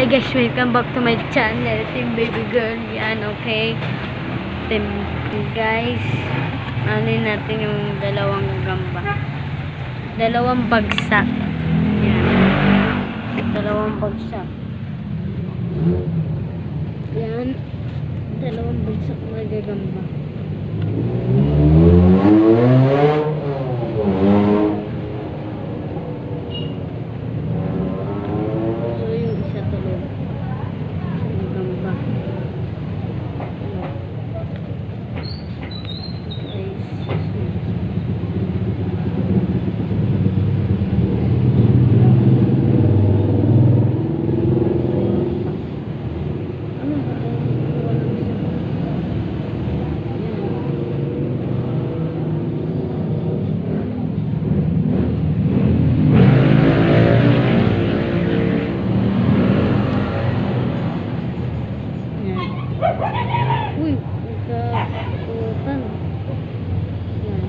Hi guys, welcome back to my channel. Team Baby Girl. Yan, okay? Team guys. Ano natin yung dalawang gamba. Dalawang bagsak. Yan. Dalawang bagsak. Yan. Dalawang bagsak na gagamba. So, yung isa tulog. Sa gamba. Ano ba? Wala isa. Yan. Yan. Uy, nagkakutan. Yan.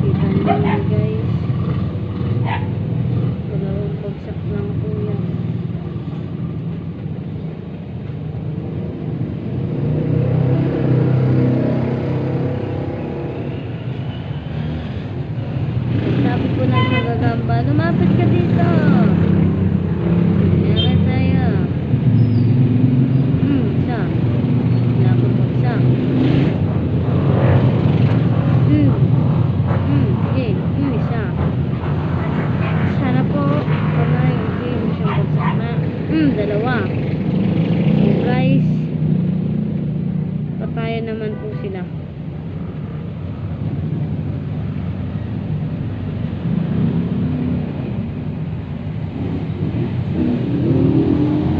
Kita niyo yan, guys. Dalawang bagsak lang po yan. Sabi ko na sa gagamba, lumapit ka dito. Meron tayo. Hmm, isa. Lapot mo isa. Hmm. Hmm, sige. Hmm, isa. Sana po, wala yung game siyang bagsak na. Hmm, dalawa. So guys, patayan naman po sila.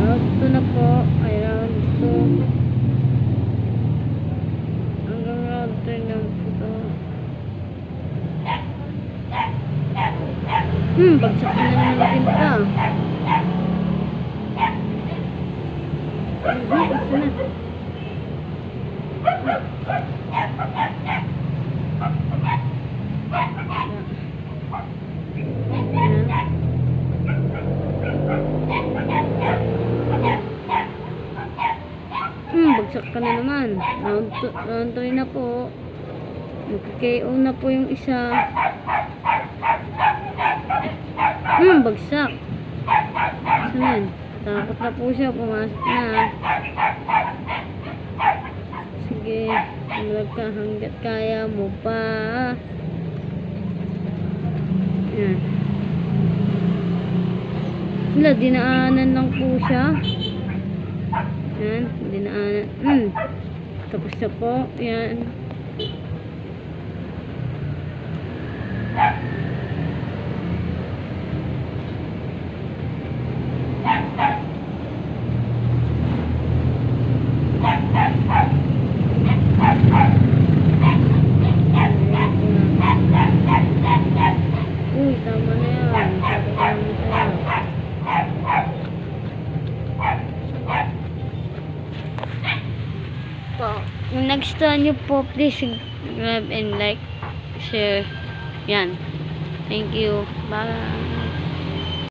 Round 2 na po. Ay, round 2. Hanggang round 3 lang po to. Hmm, bagsak na naman natin ito. Hmm, bagsak ka na naman. Round 2 round 3 na po. Magka-KO na po yung isa. Hmm, bagsak. Saan? Takot na po siya. Pumasok na. Sige. Huwag ka hanggat kaya mo pa. Yan. Wala, dinaanan lang po siya. Yan, dinaanan. Hmm. Tapos na po. Yan. Uy, tama na yan. Sabi ko naman sa'yo. po. Kung nagustuhan nyo po, please subscribe and like, share. Yan. Thank you. Bye.